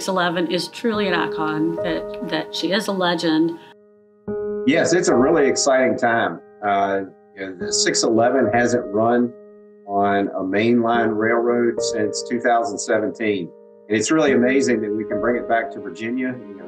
611 is truly an icon, that, that she is a legend. Yes, it's a really exciting time. Uh, you know, the 611 hasn't run on a mainline railroad since 2017. And it's really amazing that we can bring it back to Virginia. You know,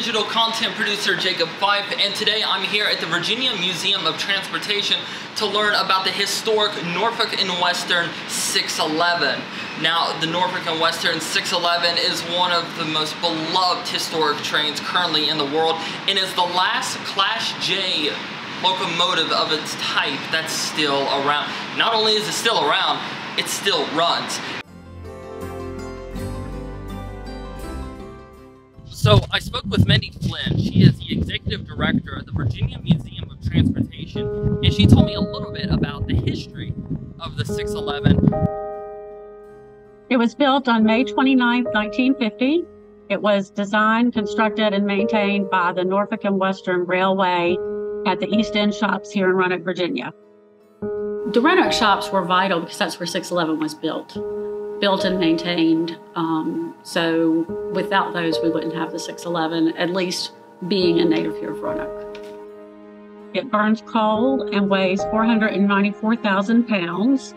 digital content producer Jacob Fife, and today I'm here at the Virginia Museum of Transportation to learn about the historic Norfolk and Western 611. Now, the Norfolk and Western 611 is one of the most beloved historic trains currently in the world and is the last Class J locomotive of its type that's still around. Not only is it still around, it still runs. So I spoke with Mindy Flynn. She is the executive director of the Virginia Museum of Transportation, and she told me a little bit about the history of the 611. It was built on May 29, 1950. It was designed, constructed, and maintained by the Norfolk and Western Railway at the East End shops here in Roanoke, Virginia. The Roanoke shops were vital because that's where 611 was built built and maintained. Um, so without those, we wouldn't have the 611, at least being a native here of Roanoke. It burns coal and weighs 494,000 pounds.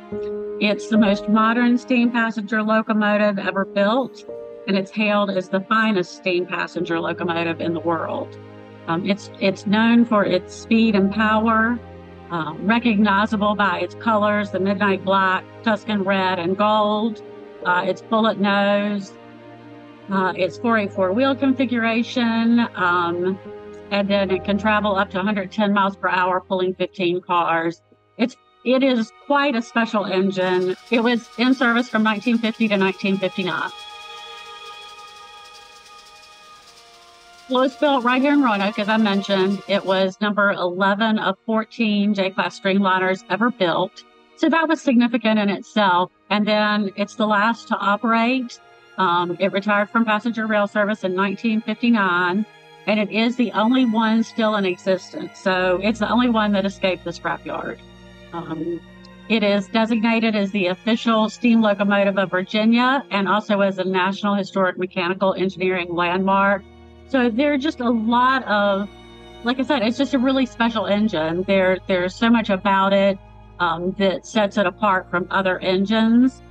It's the most modern steam passenger locomotive ever built, and it's hailed as the finest steam passenger locomotive in the world. Um, it's, it's known for its speed and power, uh, recognizable by its colors the midnight black, Tuscan red, and gold. Uh, it's bullet nose. Uh, it's 484 wheel configuration. Um, and then it can travel up to 110 miles per hour, pulling 15 cars. It's it is quite a special engine. It was in service from 1950 to 1959. Well, it's built right here in Roanoke, as I mentioned. It was number 11 of 14 J class streamliners ever built. So that was significant in itself. And then it's the last to operate. Um, it retired from passenger rail service in 1959, and it is the only one still in existence. So it's the only one that escaped the scrapyard. Um, it is designated as the official steam locomotive of Virginia and also as a National Historic Mechanical Engineering Landmark. So there are just a lot of, like I said, it's just a really special engine. There, there's so much about it um, that sets it apart from other engines.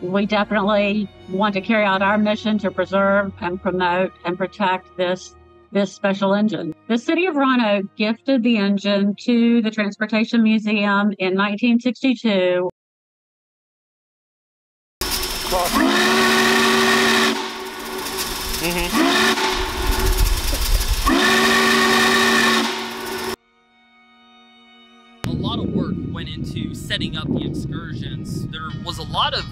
We definitely want to carry out our mission to preserve and promote and protect this this special engine. The city of Roanoke gifted the engine to the Transportation Museum in 1962. Mm-hmm. Went into setting up the excursions, there was a lot of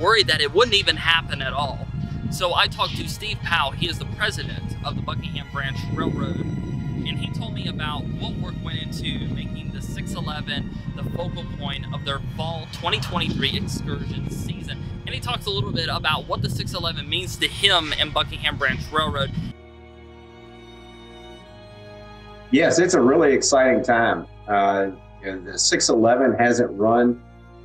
worry that it wouldn't even happen at all. So I talked to Steve Powell, he is the president of the Buckingham Branch Railroad, and he told me about what work went into making the 611 the focal point of their fall 2023 excursion season. And he talks a little bit about what the 611 means to him and Buckingham Branch Railroad. Yes, it's a really exciting time. Uh, the 611 hasn't run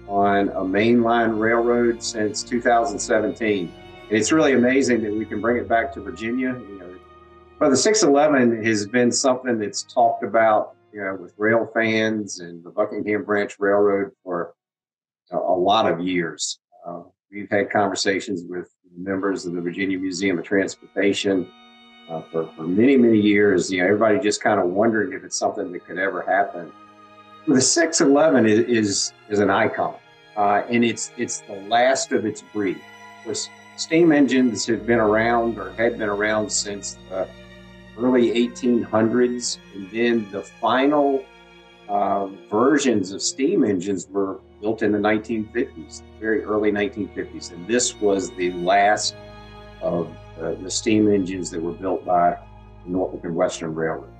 on a mainline railroad since 2017. And it's really amazing that we can bring it back to Virginia. You know, but the 611 has been something that's talked about, you know, with rail fans and the Buckingham Branch Railroad for a, a lot of years. Uh, we've had conversations with members of the Virginia Museum of Transportation uh, for, for many, many years. You know, everybody just kind of wondering if it's something that could ever happen. The 611 is, is, is an icon, uh, and it's, it's the last of its breed. Was steam engines have been around or had been around since the early 1800s, and then the final uh, versions of steam engines were built in the 1950s, very early 1950s, and this was the last of uh, the steam engines that were built by the Norfolk and Western Railroad.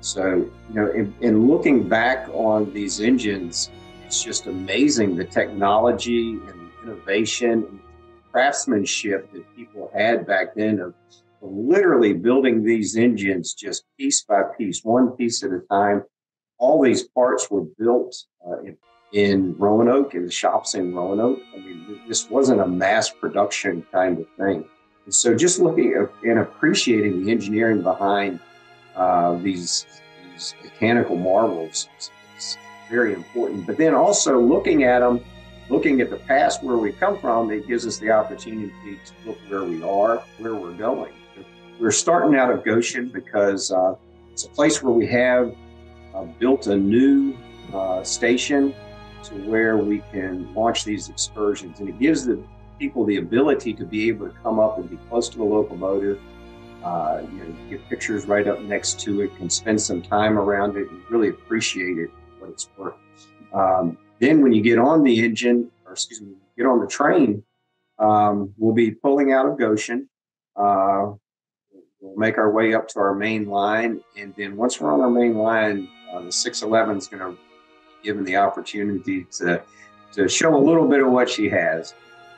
So, you know, in, in, looking back on these engines, it's just amazing the technology and innovation and craftsmanship that people had back then of literally building these engines just piece by piece, one piece at a time. all these parts were built uh, in, in Roanoke, in the shops in Roanoke. I mean, this wasn't a mass production kind of thing. And so just looking at, and appreciating the engineering behind uh, these, these mechanical marvels is, very important. But then also looking at them, looking at the past where we come from, it gives us the opportunity to look where we are, where we're going. We're starting out of Goshen because uh, it's a place where we have uh, built a new uh, station to where we can launch these excursions. And it gives the people the ability to be able to come up and be close to the locomotive, uh, you know, get pictures right up next to it, can spend some time around it, and really appreciate it what it's worth. Um, then when you get on the engine, or excuse me, get on the train, um, we'll be pulling out of Goshen. Uh, we'll make our way up to our main line, and then once we're on our main line, uh, the 611 is going to give given the opportunity to to show a little bit of what she has.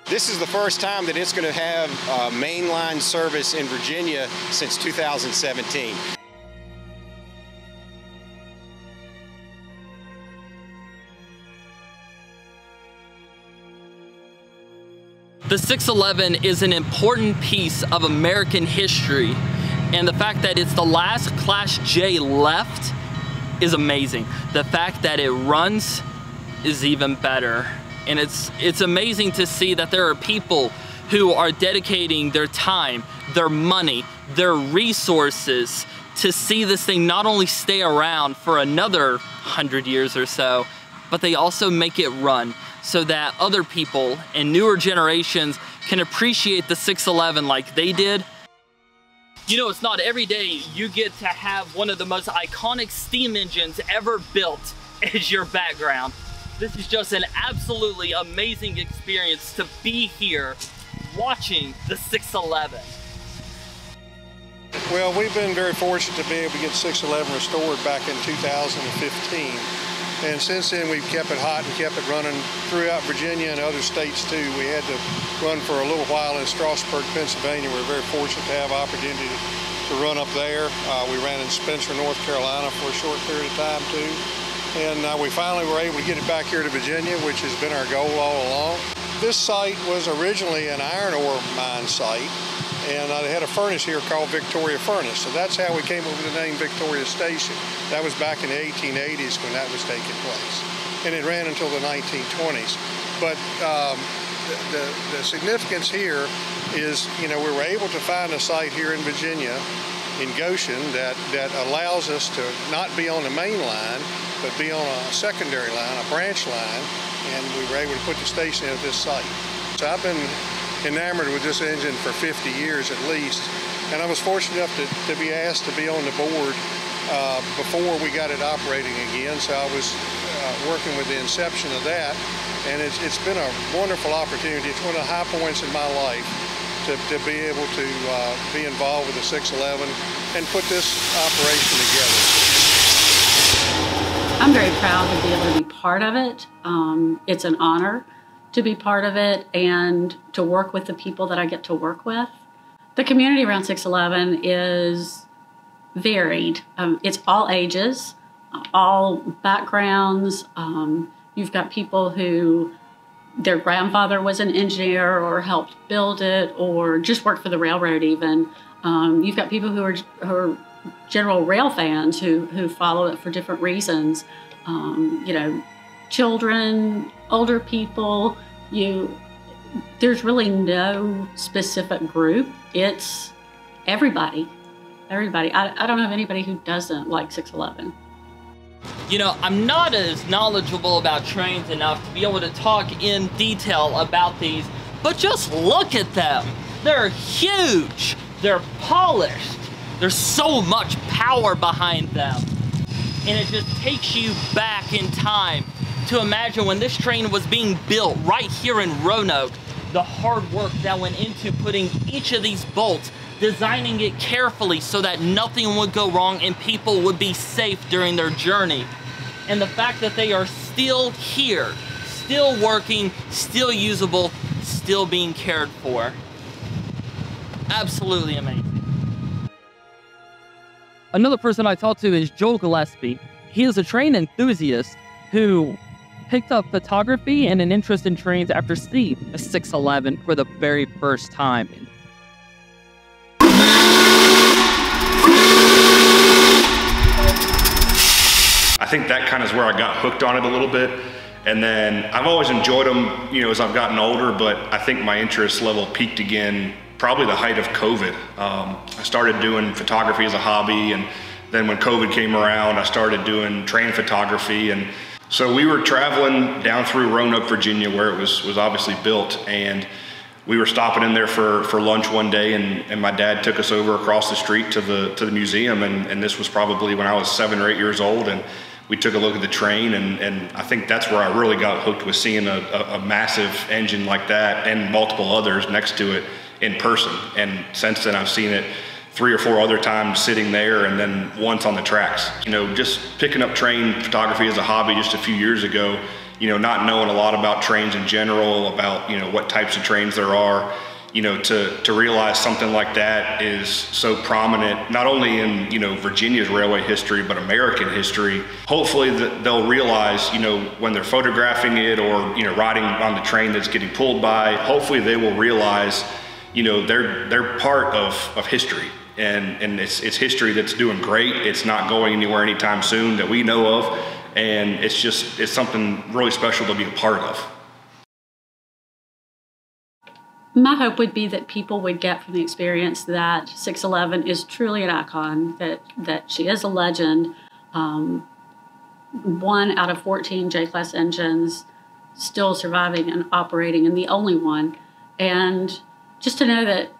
This is the first time that it's going to have uh, mainline service in Virginia since 2017. The 611 is an important piece of American history, and the fact that it's the last Class J left is amazing. The fact that it runs is even better. And it's, it's amazing to see that there are people who are dedicating their time, their money, their resources to see this thing not only stay around for another hundred years or so, but they also make it run so that other people and newer generations can appreciate the 611 like they did. You know, it's not every day you get to have one of the most iconic steam engines ever built as your background. This is just an absolutely amazing experience to be here watching the 611. Well, we've been very fortunate to be able to get 611 restored back in 2015. And since then, we've kept it hot and kept it running throughout Virginia and other states too. We had to run for a little while in Strasburg, Pennsylvania. We are very fortunate to have opportunity to run up there. Uh, we ran in Spencer, North Carolina for a short period of time too. And uh, we finally were able to get it back here to Virginia, which has been our goal all along. This site was originally an iron ore mine site and I had a furnace here called Victoria Furnace. So that's how we came up with the name Victoria Station. That was back in the 1880s when that was taking place. And it ran until the 1920s. But um, the, the, the significance here is, you know, we were able to find a site here in Virginia in Goshen that, that allows us to not be on the main line, but be on a secondary line, a branch line, and we were able to put the station at this site. So I've been enamored with this engine for 50 years at least. And I was fortunate enough to, to be asked to be on the board uh, before we got it operating again. So I was uh, working with the inception of that. And it's, it's been a wonderful opportunity. It's one of the high points in my life to, to be able to uh, be involved with the 611 and put this operation together. I'm very proud to be able to be part of it. Um, it's an honor to be part of it and to work with the people that I get to work with. The community around 611 is varied. Um, it's all ages, all backgrounds. Um, you've got people who their grandfather was an engineer or helped build it or just worked for the railroad even. Um, you've got people who are, who are general rail fans who, who follow it for different reasons. Um, you know, children, older people, you there's really no specific group. It's everybody. Everybody. I, I don't know of anybody who doesn't like 611. You know, I'm not as knowledgeable about trains enough to be able to talk in detail about these, but just look at them. They're huge. They're polished. There's so much power behind them. And it just takes you back in time to imagine when this train was being built right here in Roanoke, the hard work that went into putting each of these bolts, designing it carefully so that nothing would go wrong and people would be safe during their journey. And the fact that they are still here, still working, still usable, still being cared for. Absolutely amazing. Another person I talked to is Joel Gillespie. he is a train enthusiast who picked up photography and an interest in trains after seeing a 611 for the very first time. I think that kind of is where I got hooked on it a little bit. And then I've always enjoyed them, you know, as I've gotten older, but I think my interest level peaked again probably the height of COVID. Um, I started doing photography as a hobby, and then when COVID came around, I started doing train photography. And so we were traveling down through Roanoke, Virginia, where it was was obviously built, and we were stopping in there for, for lunch one day, and, and my dad took us over across the street to the to the museum, and, and this was probably when I was seven or eight years old, and we took a look at the train, and, and I think that's where I really got hooked with seeing a, a, a massive engine like that and multiple others next to it in person. And since then, I've seen it three or four other times sitting there and then once on the tracks. You know, just picking up train photography as a hobby just a few years ago, you know, not knowing a lot about trains in general, about, you know, what types of trains there are, you know, to, to realize something like that is so prominent, not only in, you know, Virginia's railway history, but American history. Hopefully that they'll realize, you know, when they're photographing it or, you know, riding on the train that's getting pulled by, hopefully they will realize, you know, they're, they're part of, of history and and it's it's history that's doing great. It's not going anywhere anytime soon that we know of, and it's just it's something really special to be a part of. My hope would be that people would get from the experience that 611 is truly an icon, that that she is a legend. Um, one out of 14 J class engines still surviving and operating, and the only one. And just to know that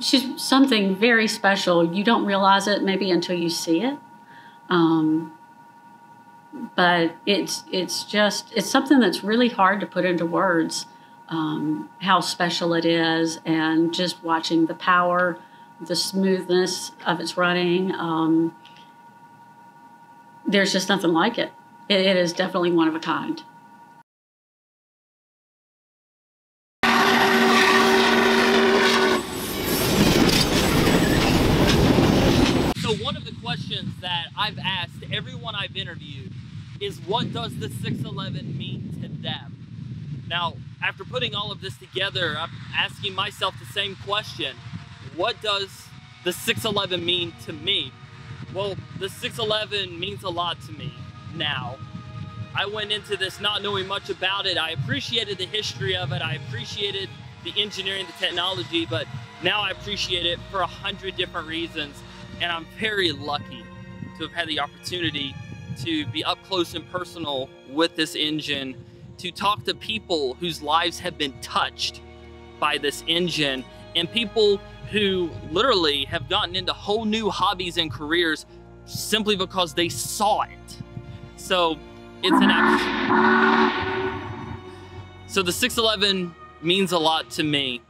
she's something very special. You don't realize it maybe until you see it. Um, but it's it's just it's something that's really hard to put into words. Um, how special it is, and just watching the power, the smoothness of its running. Um, there's just nothing like it. it. It is definitely one of a kind. Questions that I've asked everyone I've interviewed is what does the 611 mean to them? Now, after putting all of this together, I'm asking myself the same question. What does the 611 mean to me? Well, the 611 means a lot to me now. I went into this not knowing much about it. I appreciated the history of it. I appreciated the engineering, the technology, but now I appreciate it for a hundred different reasons and I'm very lucky to have had the opportunity to be up close and personal with this engine, to talk to people whose lives have been touched by this engine, and people who literally have gotten into whole new hobbies and careers simply because they saw it. So it's an So the 611 means a lot to me.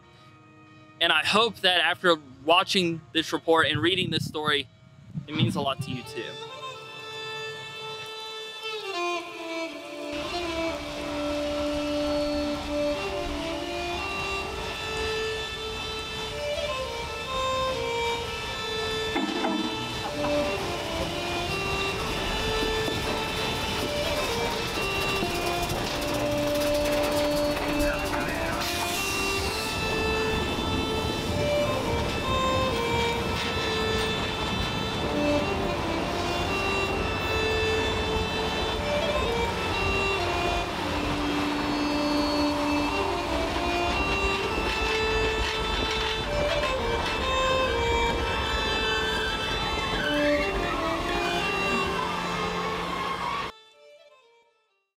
And I hope that after watching this report and reading this story, it means a lot to you too.